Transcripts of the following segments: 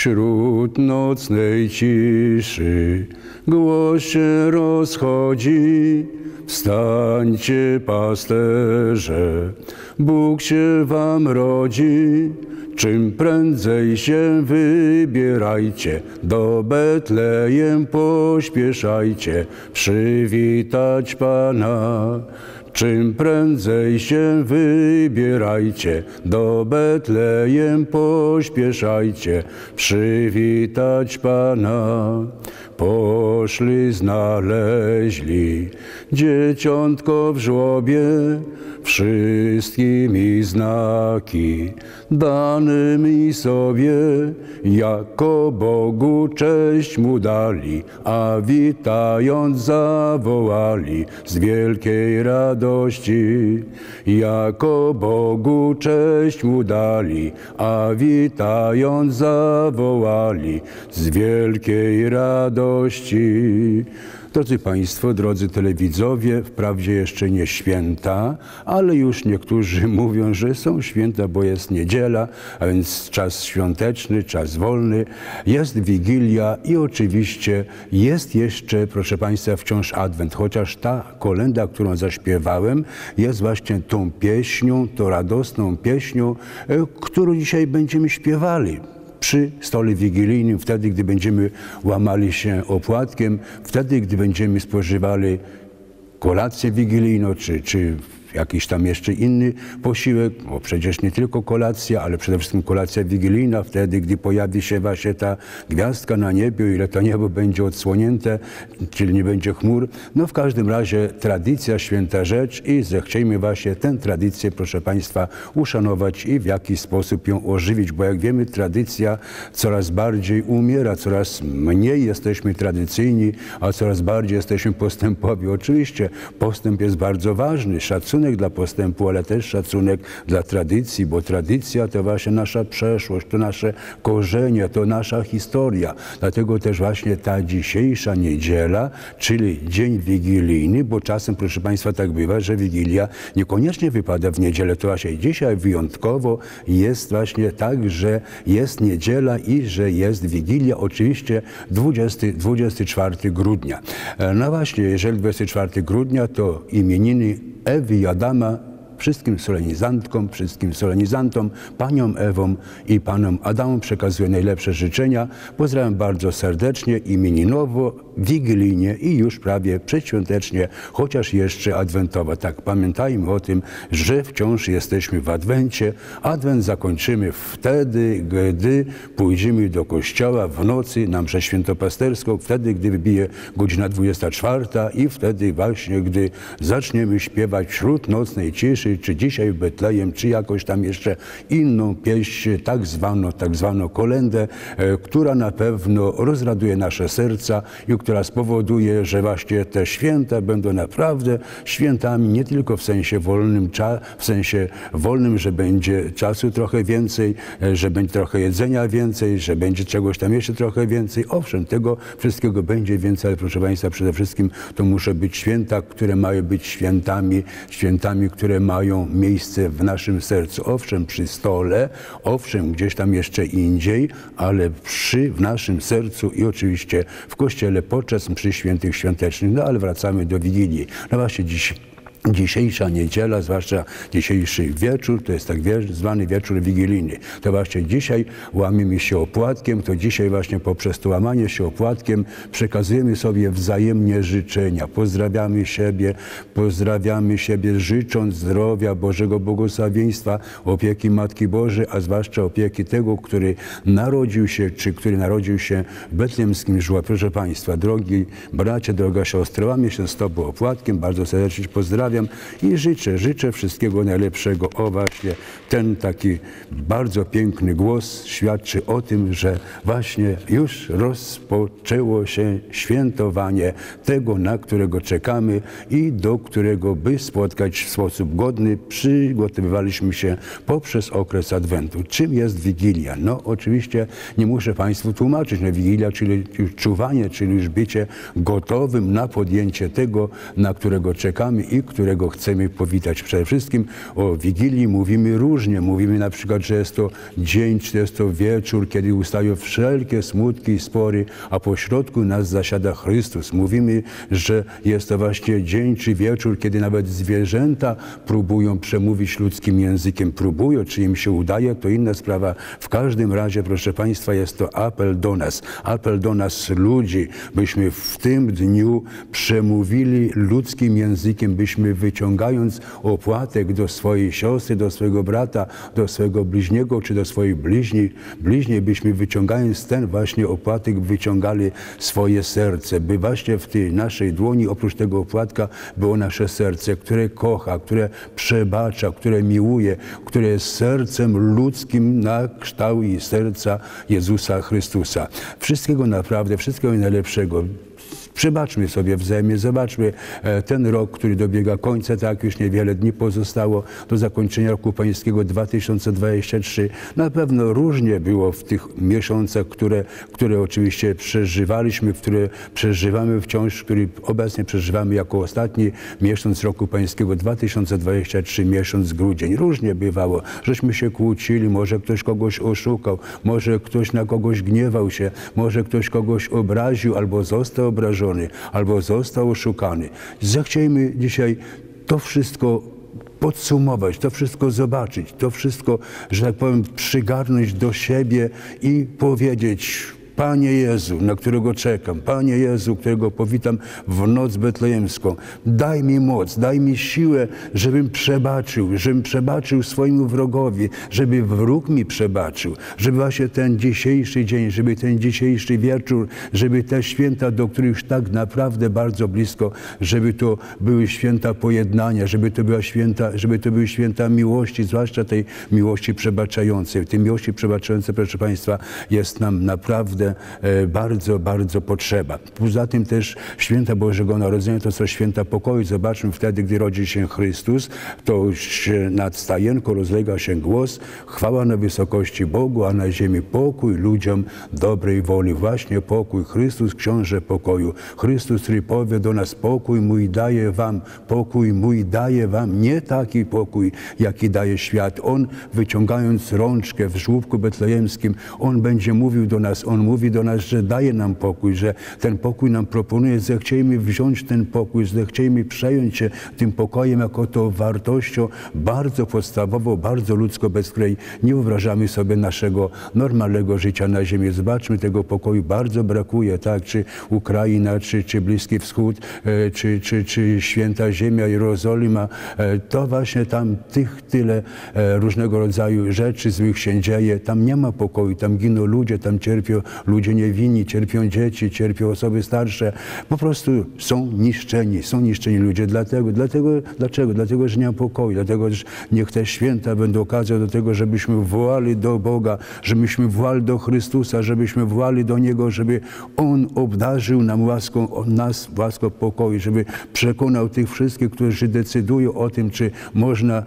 Wśród nocnej ciszy głos się rozchodzi. Wstańcie, pasterze, Bóg się wam rodzi. Czym prędzej się wybierajcie, do Betlejem pośpieszajcie, przywitać Pana. Czym prędzej się wybierajcie, do Betlejem pośpieszajcie, przywitać Pana. Poszli, znaleźli dzieciątko w żłobie, wszystkimi znaki danymi sobie, jako Bogu cześć mu dali, a witając zawołali z wielkiej radości. Jako Bogu cześć mu dali, a witając zawołali z wielkiej radości. Drodzy Państwo, drodzy telewidzowie, wprawdzie jeszcze nie święta, ale już niektórzy mówią, że są święta, bo jest niedziela, a więc czas świąteczny, czas wolny, jest Wigilia i oczywiście jest jeszcze, proszę Państwa, wciąż Adwent, chociaż ta kolenda, którą zaśpiewałem, jest właśnie tą pieśnią, tą radosną pieśnią, e, którą dzisiaj będziemy śpiewali przy stole wigilijnym, wtedy, gdy będziemy łamali się opłatkiem, wtedy, gdy będziemy spożywali kolację wigilijną, czy, czy jakiś tam jeszcze inny posiłek, bo przecież nie tylko kolacja, ale przede wszystkim kolacja wigilijna, wtedy, gdy pojawi się właśnie ta gwiazdka na niebie, ile to niebo będzie odsłonięte, czyli nie będzie chmur. No w każdym razie tradycja, święta rzecz i zechciejmy właśnie tę tradycję, proszę Państwa, uszanować i w jakiś sposób ją ożywić, bo jak wiemy, tradycja coraz bardziej umiera, coraz mniej jesteśmy tradycyjni, a coraz bardziej jesteśmy postępowi. Oczywiście postęp jest bardzo ważny, szacunek szacunek dla postępu, ale też szacunek dla tradycji, bo tradycja to właśnie nasza przeszłość, to nasze korzenie, to nasza historia. Dlatego też właśnie ta dzisiejsza niedziela, czyli dzień wigilijny, bo czasem, proszę Państwa, tak bywa, że wigilia niekoniecznie wypada w niedzielę. To właśnie dzisiaj wyjątkowo jest właśnie tak, że jest niedziela i że jest wigilia, oczywiście 20, 24 grudnia. E, no właśnie, jeżeli 24 grudnia, to imieniny Ewy i Adama wszystkim solenizantkom, wszystkim solenizantom, paniom Ewom i panom Adamom przekazuję najlepsze życzenia. Pozdrawiam bardzo serdecznie, imieninowo, wigilijnie i już prawie przedświątecznie, chociaż jeszcze adwentowo. Tak, pamiętajmy o tym, że wciąż jesteśmy w Adwencie. Adwent zakończymy wtedy, gdy pójdziemy do kościoła w nocy na mszę świętopasterską, wtedy, gdy wybije godzina 24 i wtedy właśnie, gdy zaczniemy śpiewać wśród nocnej ciszy, czy, czy dzisiaj w Betlejem, czy jakoś tam jeszcze inną pieśń, tak zwaną, tak zwaną kolendę, e, która na pewno rozraduje nasze serca i która spowoduje, że właśnie te święta będą naprawdę świętami nie tylko w sensie wolnym, w sensie wolnym, że będzie czasu trochę więcej, e, że będzie trochę jedzenia więcej, że będzie czegoś tam jeszcze trochę więcej. Owszem, tego wszystkiego będzie więcej, ale proszę Państwa, przede wszystkim to muszą być święta, które mają być świętami, świętami, które mają mają miejsce w naszym sercu. Owszem, przy stole, owszem, gdzieś tam jeszcze indziej, ale przy, w naszym sercu i oczywiście w kościele podczas mszy świętych świątecznych. No ale wracamy do Wigilii. No właśnie dziś Dzisiejsza niedziela, zwłaszcza dzisiejszy wieczór, to jest tak zwany wieczór wigilijny. To właśnie dzisiaj łamiemy się opłatkiem, to dzisiaj właśnie poprzez to łamanie się opłatkiem przekazujemy sobie wzajemnie życzenia. Pozdrawiamy siebie, pozdrawiamy siebie życząc zdrowia, Bożego błogosławieństwa, opieki Matki Bożej, a zwłaszcza opieki tego, który narodził się, czy który narodził się w betlemskim żłobie. Proszę Państwa, drogi bracie, droga siostro, łamię się z Tobą opłatkiem, bardzo serdecznie pozdrawiam pozdrawiam i życzę, życzę wszystkiego najlepszego. O właśnie ten taki bardzo piękny głos świadczy o tym, że właśnie już rozpoczęło się świętowanie tego, na którego czekamy i do którego by spotkać w sposób godny przygotowywaliśmy się poprzez okres Adwentu. Czym jest Wigilia? No oczywiście nie muszę Państwu tłumaczyć, no Wigilia, czyli czuwanie, czyli już bycie gotowym na podjęcie tego, na którego czekamy i który którego chcemy powitać. Przede wszystkim o Wigilii mówimy różnie. Mówimy na przykład, że jest to dzień, czy jest to wieczór, kiedy ustają wszelkie smutki i spory, a po środku nas zasiada Chrystus. Mówimy, że jest to właśnie dzień czy wieczór, kiedy nawet zwierzęta próbują przemówić ludzkim językiem. Próbują, czy im się udaje, to inna sprawa. W każdym razie, proszę Państwa, jest to apel do nas. Apel do nas ludzi, byśmy w tym dniu przemówili ludzkim językiem, byśmy wyciągając opłatek do swojej siostry, do swojego brata, do swojego bliźniego, czy do swojej bliźni, bliźniej, byśmy wyciągając ten właśnie opłatek, wyciągali swoje serce, by właśnie w tej naszej dłoni, oprócz tego opłatka, było nasze serce, które kocha, które przebacza, które miłuje, które jest sercem ludzkim na kształt i serca Jezusa Chrystusa. Wszystkiego naprawdę, wszystkiego najlepszego. Przebaczmy sobie wzajemnie, zobaczmy e, ten rok, który dobiega końca, tak już niewiele dni pozostało do zakończenia roku pańskiego 2023. Na pewno różnie było w tych miesiącach, które, które oczywiście przeżywaliśmy, które przeżywamy wciąż, który obecnie przeżywamy jako ostatni miesiąc roku pańskiego 2023, miesiąc grudzień. Różnie bywało, żeśmy się kłócili, może ktoś kogoś oszukał, może ktoś na kogoś gniewał się, może ktoś kogoś obraził albo został obrażony albo został oszukany. Zechciejmy dzisiaj to wszystko podsumować, to wszystko zobaczyć, to wszystko, że tak powiem, przygarnąć do siebie i powiedzieć, Panie Jezu, na którego czekam, Panie Jezu, którego powitam w noc betlejemską, daj mi moc, daj mi siłę, żebym przebaczył, żebym przebaczył swojemu wrogowi, żeby wróg mi przebaczył, żeby właśnie ten dzisiejszy dzień, żeby ten dzisiejszy wieczór, żeby te święta, do których tak naprawdę bardzo blisko, żeby to były święta pojednania, żeby to była święta, żeby to były święta miłości, zwłaszcza tej miłości przebaczającej. Tej miłości przebaczającej, proszę Państwa, jest nam naprawdę E, bardzo, bardzo potrzeba. Poza tym też święta Bożego Narodzenia to są święta pokoju. Zobaczmy wtedy, gdy rodzi się Chrystus, to się nad stajenką rozlega się głos chwała na wysokości Bogu, a na ziemi pokój ludziom dobrej woli. Właśnie pokój. Chrystus, książę pokoju. Chrystus, który powie do nas pokój mój daje wam, pokój mój daje wam. Nie taki pokój, jaki daje świat. On wyciągając rączkę w żłóbku betlejemskim, On będzie mówił do nas, On mówi do nas, że daje nam pokój, że ten pokój nam proponuje. Zechciejmy wziąć ten pokój, zechciejmy przejąć się tym pokojem jako to wartością bardzo podstawową, bardzo ludzką, bez której nie wyobrażamy sobie naszego normalnego życia na ziemi. Zobaczmy, tego pokoju bardzo brakuje, tak? Czy Ukraina, czy, czy Bliski Wschód, e, czy, czy, czy Święta Ziemia, Jerozolima. E, to właśnie tam tych tyle e, różnego rodzaju rzeczy złych się dzieje. Tam nie ma pokoju, tam giną ludzie, tam cierpią ludzie niewinni, cierpią dzieci, cierpią osoby starsze. Po prostu są niszczeni, są niszczeni ludzie. Dlatego, dlatego, dlaczego? Dlatego, że nie ma pokoju, dlatego, że niech te święta będą okazją do tego, żebyśmy wołali do Boga, żebyśmy wołali do Chrystusa, żebyśmy wołali do Niego, żeby On obdarzył nam łaską, nas łaską pokoju, żeby przekonał tych wszystkich, którzy decydują o tym, czy można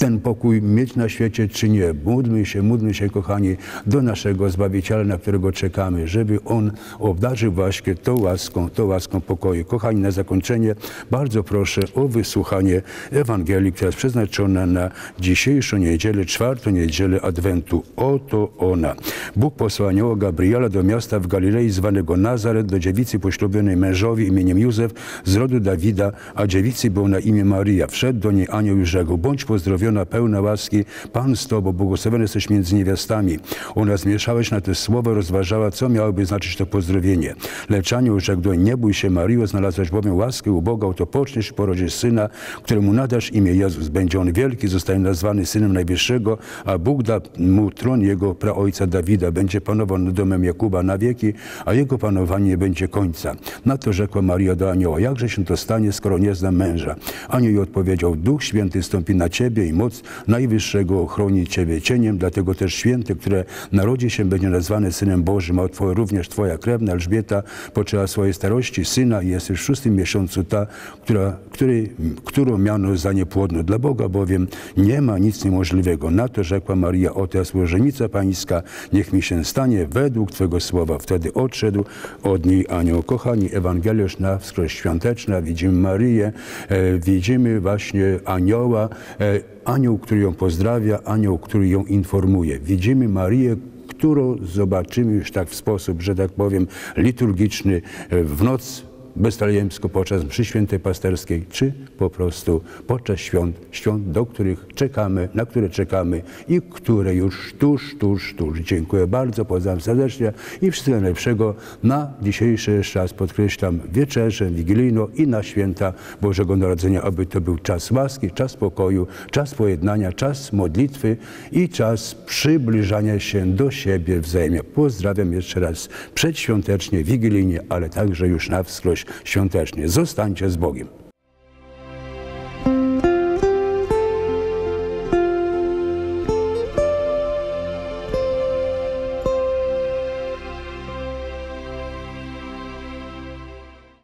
ten pokój mieć na świecie, czy nie. Módlmy się, módlmy się, kochani, do naszego Zbawiciela, na którego czekamy, żeby On obdarzył właśnie tą łaską, tą łaską pokoju. Kochani, na zakończenie bardzo proszę o wysłuchanie Ewangelii, która jest przeznaczona na dzisiejszą niedzielę, czwartą niedzielę Adwentu. Oto ona. Bóg posłał anioła Gabriela do miasta w Galilei zwanego Nazaret, do dziewicy poślubionej mężowi imieniem Józef z rodu Dawida, a dziewicy był na imię Maria. Wszedł do niej anioł i rzekł, bądź pozdrowiony zbawiona, pełna łaski, Pan z Tobą, błogosławiony jesteś między niewiastami. Ona zmieszałeś na te słowa, rozważała, co miałoby znaczyć to pozdrowienie. Lecz anioł rzekł do nie bój się Mario, znalazłaś bowiem łaskę u Boga, oto poczniesz porodzisz syna, któremu nadasz imię Jezus. Będzie on wielki, zostanie nazwany Synem Najwyższego, a Bóg da mu tron jego praojca Dawida. Będzie panował nad domem Jakuba na wieki, a jego panowanie nie będzie końca. Na to rzekła Maria do anioła, jakże się to stanie, skoro nie znam męża? Anioł odpowiedział, Duch Święty stąpi na ciebie i moc Najwyższego ochroni Ciebie cieniem, dlatego też święty, które narodzi się, będzie nazwany Synem Bożym, a twoja, również Twoja krewna Elżbieta poczęła swojej starości syna i jest już w szóstym miesiącu ta, która, który, którą miano za niepłodną. Dla Boga bowiem nie ma nic niemożliwego. Na to rzekła Maria, oto jest łożenica Pańska, niech mi się stanie według Twego słowa. Wtedy odszedł od niej anioł. Kochani, Ewangeliusz na wskroś świąteczna, widzimy Maryję, e, widzimy właśnie anioła, e, anioł, który ją pozdrawia, anioł, który ją informuje. Widzimy Marię, którą zobaczymy już tak w sposób, że tak powiem, liturgiczny w noc beztalejemsko podczas mszy świętej pasterskiej, czy po prostu podczas świąt, świąt, do których czekamy, na które czekamy i które już tuż, tuż, tuż. Dziękuję bardzo, pozdrawiam serdecznie i wszystkiego najlepszego na dzisiejszy jeszcze raz podkreślam wieczerzę wigilijną i na święta Bożego Narodzenia, aby to był czas łaski, czas pokoju, czas pojednania, czas modlitwy i czas przybliżania się do siebie wzajemnie. Pozdrawiam jeszcze raz przedświątecznie, wigilijnie, ale także już na wskroś świątecznie. Zostańcie z Bogiem.